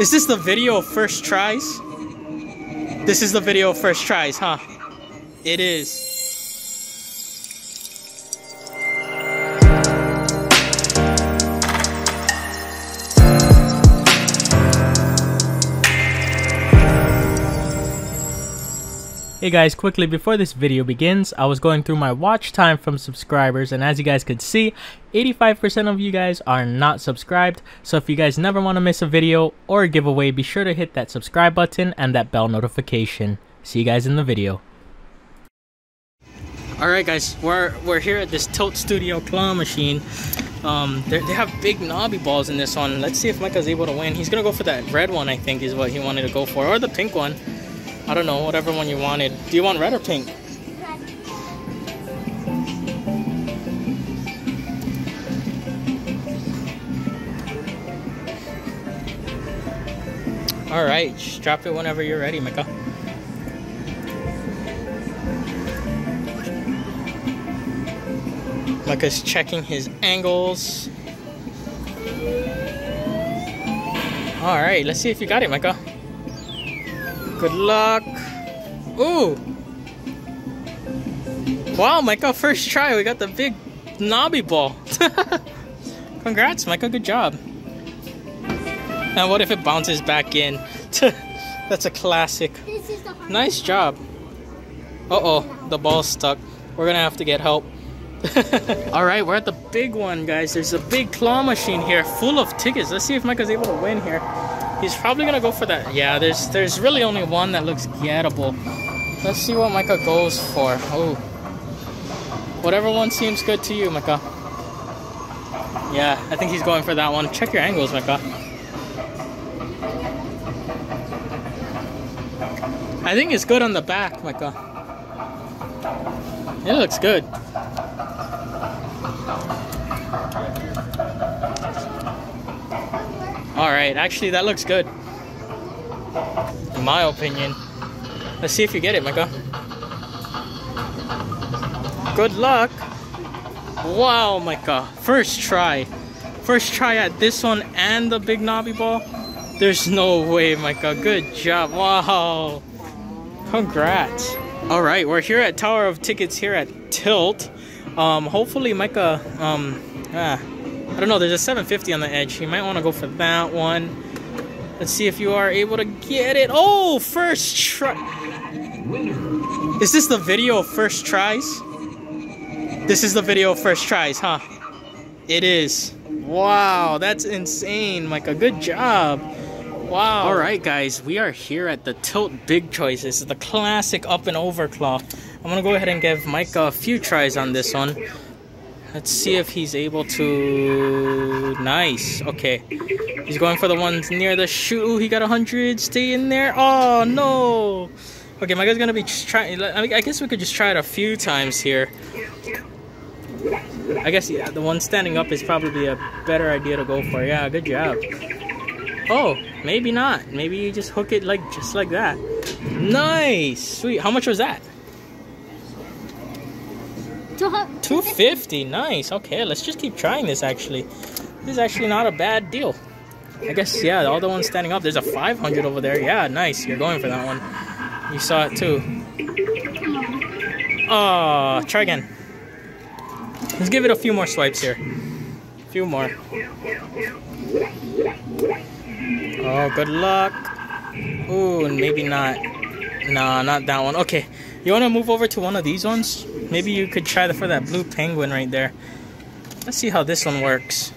Is this the video of first tries? This is the video of first tries, huh? It is. Hey guys, quickly before this video begins, I was going through my watch time from subscribers and as you guys could see, 85% of you guys are not subscribed. So if you guys never want to miss a video or a giveaway, be sure to hit that subscribe button and that bell notification. See you guys in the video. Alright guys, we're, we're here at this Tilt Studio claw machine. Um, they have big knobby balls in this one. Let's see if Micah's able to win. He's going to go for that red one I think is what he wanted to go for, or the pink one. I don't know, whatever one you wanted. Do you want red or pink? All right, just drop it whenever you're ready, Micah. Micah's checking his angles. All right, let's see if you got it, Micah. Good luck. Ooh. Wow, Micah, first try. We got the big knobby ball. Congrats, Micah. Good job. Now, what if it bounces back in? That's a classic. Nice job. Uh-oh, the ball's stuck. We're gonna have to get help. All right, we're at the big one, guys. There's a big claw machine here full of tickets. Let's see if Micah's able to win here. He's probably gonna go for that. Yeah, there's there's really only one that looks gettable. Let's see what Micah goes for. Oh. Whatever one seems good to you, Micah. Yeah, I think he's going for that one. Check your angles, Micah. I think it's good on the back, Micah. It looks good. Alright, actually that looks good. In my opinion. Let's see if you get it, Micah. Good luck. Wow, Micah. First try. First try at this one and the big knobby ball. There's no way, Micah. Good job. Wow. Congrats. Alright, we're here at Tower of Tickets here at Tilt. Um, hopefully Micah, um, ah, I don't know, there's a 750 on the edge. You might want to go for that one. Let's see if you are able to get it. Oh, first try. Is this the video of first tries? This is the video of first tries, huh? It is. Wow, that's insane, Micah. Good job. Wow. All right, guys, we are here at the Tilt Big Choice. This is the classic up and over claw. I'm going to go ahead and give Micah a few tries on this one. Let's see if he's able to... Nice. Okay. He's going for the ones near the shoe. He got 100. Stay in there. Oh, no. Okay, my guy's going to be trying... I guess we could just try it a few times here. I guess, yeah, the one standing up is probably a better idea to go for. Yeah, good job. Oh, maybe not. Maybe you just hook it like just like that. Nice. Sweet. How much was that? 250 nice. Okay let's just keep trying this actually. This is actually not a bad deal. I guess yeah all the ones standing up there's a 500 over there. Yeah nice. You're going for that one. You saw it too. Oh try again. Let's give it a few more swipes here. A few more. Oh good luck. Ooh, maybe not. Nah not that one. Okay you want to move over to one of these ones Maybe you could try the, for that blue penguin right there. Let's see how this one works.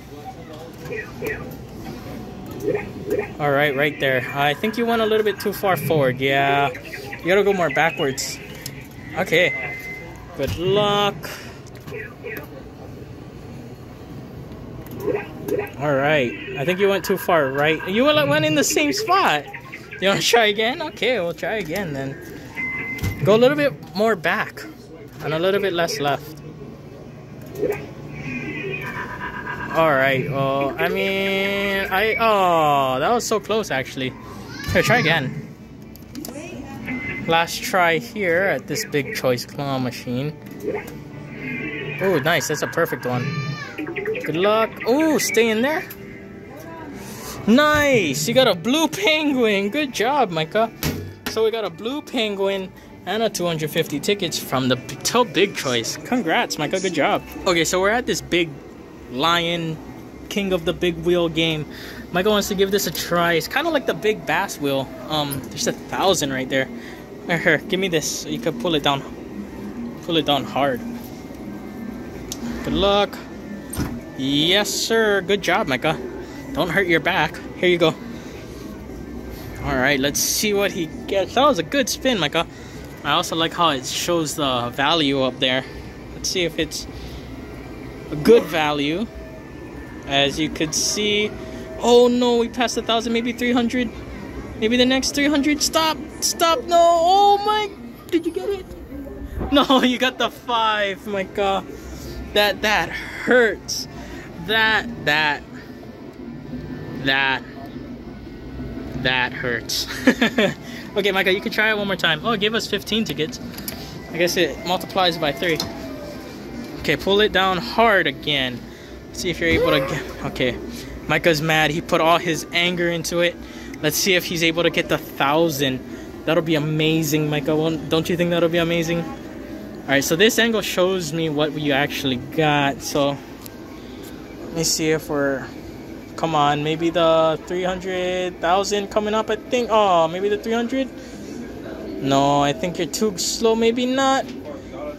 All right, right there. I think you went a little bit too far forward. Yeah, you gotta go more backwards. Okay, good luck. All right, I think you went too far right. You went in the same spot. You wanna try again? Okay, we'll try again then. Go a little bit more back and a little bit less left. Alright, well, I mean, I, oh, that was so close actually. Here, try again. Last try here at this big choice claw machine. Oh, nice, that's a perfect one. Good luck. Oh, stay in there. Nice! You got a blue penguin. Good job, Micah. So we got a blue penguin and a 250 tickets from the Tilt Big Choice. Congrats, Micah. Good job. Okay, so we're at this big lion king of the big wheel game. Micah wants to give this a try. It's kind of like the big bass wheel. Um, there's a thousand right there. Here, give me this so you can pull it down. Pull it down hard. Good luck. Yes, sir. Good job, Micah. Don't hurt your back. Here you go. Alright, let's see what he gets. That was a good spin, Micah. I also like how it shows the value up there. Let's see if it's a good value. As you could see, oh no, we passed a thousand, maybe 300. Maybe the next 300. Stop, stop, no. Oh my, did you get it? No, you got the five, my God. That, that hurts. That, that, that, that hurts. okay, Micah, you can try it one more time. Oh, give us 15 tickets. I guess it multiplies by three. Okay, pull it down hard again. See if you're able to get... Okay. Micah's mad. He put all his anger into it. Let's see if he's able to get the thousand. That'll be amazing, Micah. Don't you think that'll be amazing? Alright, so this angle shows me what you actually got. So, let me see if we're... Come on, maybe the 300,000 coming up, I think. Oh, maybe the 300? No, I think you're too slow. Maybe not.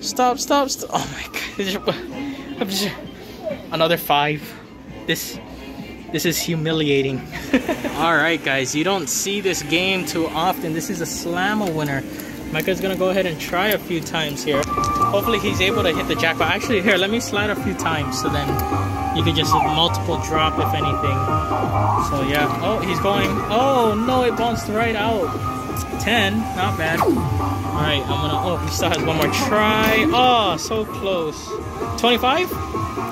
Stop, stop, stop. Oh my god. Another five. This this is humiliating. Alright guys, you don't see this game too often. This is a slam a winner. Micah's gonna go ahead and try a few times here. Hopefully he's able to hit the jackpot. Actually, here, let me slide a few times so then you could just multiple drop if anything. So yeah. Oh, he's going. Oh no, it bounced right out. 10, not bad. Alright, I'm gonna, oh, he still has one more try. Oh, so close. 25?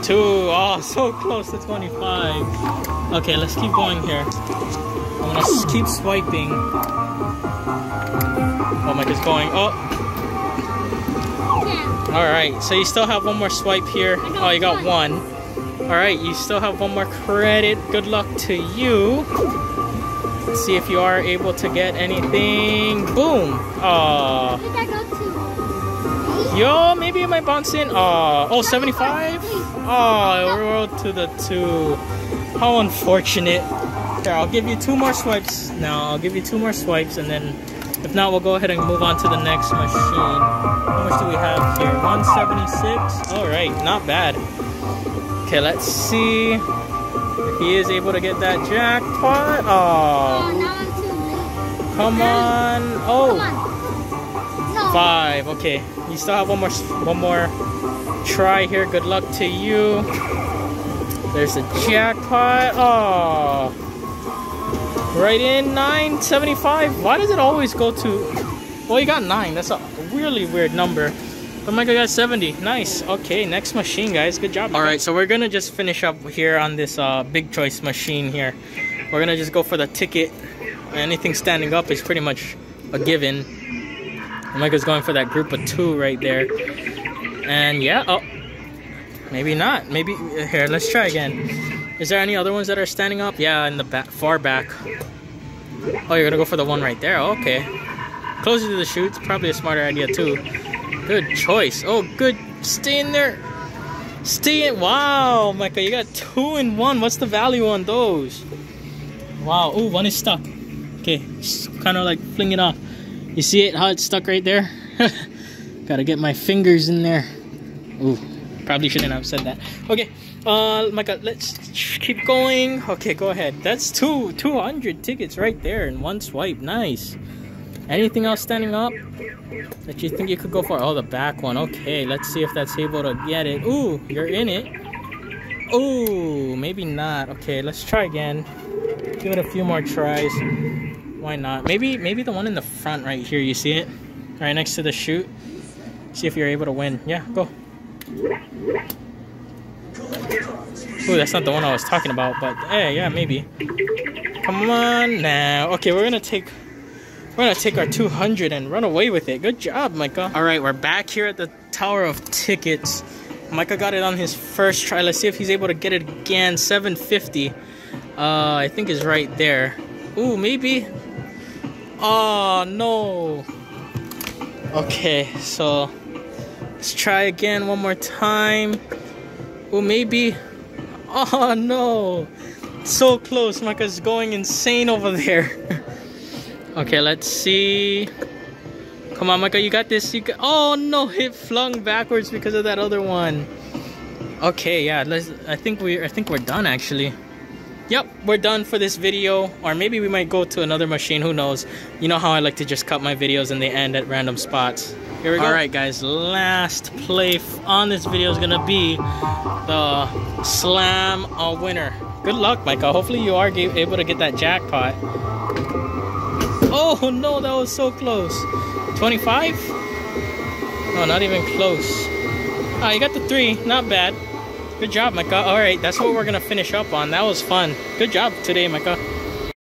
Two, oh, so close to 25. Okay, let's keep going here. I'm gonna keep swiping. Oh, Mike is going, oh. Alright, so you still have one more swipe here. Oh, you got one. Alright, you still have one more credit. Good luck to you. Let's see if you are able to get anything. Boom! Oh. Yo, maybe it might bounce in. Oh, oh 75? Oh, it rolled to the two. How unfortunate. Here, I'll give you two more swipes now. I'll give you two more swipes and then if not, we'll go ahead and move on to the next machine. How much do we have here? 176? Alright, not bad. Okay, let's see if he is able to get that jackpot. Oh. oh Come on. Oh. Come on. No. Five. Okay. You still have one more one more try here. Good luck to you. There's a jackpot. Oh. Right in 975. Why does it always go to well you got nine. That's a really weird number. Oh Micah got 70. Nice. Okay, next machine, guys. Good job. All right, so we're gonna just finish up here on this uh, big choice machine here. We're gonna just go for the ticket. Anything standing up is pretty much a given. Micah's going for that group of two right there. And yeah, oh, maybe not. Maybe, here, let's try again. Is there any other ones that are standing up? Yeah, in the back, far back. Oh, you're gonna go for the one right there. Okay. Closer to the chutes, probably a smarter idea too. Good choice. Oh, good. Stay in there. Stay in. Wow, Micah, you got two in one. What's the value on those? Wow. Oh, one is stuck. Okay, kind of like fling it off. You see it? How it's stuck right there? Gotta get my fingers in there. Ooh, probably shouldn't have said that. Okay, uh, Micah, let's keep going. Okay, go ahead. That's two, 200 tickets right there in one swipe. Nice. Anything else standing up that you think you could go for? Oh, the back one. Okay, let's see if that's able to get it. Ooh, you're in it. Ooh, maybe not. Okay, let's try again. Give it a few more tries. Why not? Maybe maybe the one in the front right here. You see it? Right next to the chute. See if you're able to win. Yeah, go. Ooh, that's not the one I was talking about, but hey, yeah, maybe. Come on now. Okay, we're gonna take we're gonna take our 200 and run away with it. Good job, Micah. All right, we're back here at the Tower of Tickets. Micah got it on his first try. Let's see if he's able to get it again. 750. Uh, I think is right there. Ooh, maybe. Oh no. Okay, so let's try again one more time. Ooh, maybe. Oh no. So close. Micah's going insane over there. okay, let's see. Come on, Micah, you got this. You got oh no, it flung backwards because of that other one. Okay, yeah, let's I think we I think we're done actually. Yep, we're done for this video. Or maybe we might go to another machine, who knows. You know how I like to just cut my videos and they end at random spots. Here we go. Alright guys, last play on this video is gonna be the slam a winner. Good luck, Micah. Hopefully you are able to get that jackpot. Oh no, that was so close. 25? No, not even close. Oh, you got the three. Not bad. Good job, Micah. Alright, that's what we're going to finish up on. That was fun. Good job today, Micah.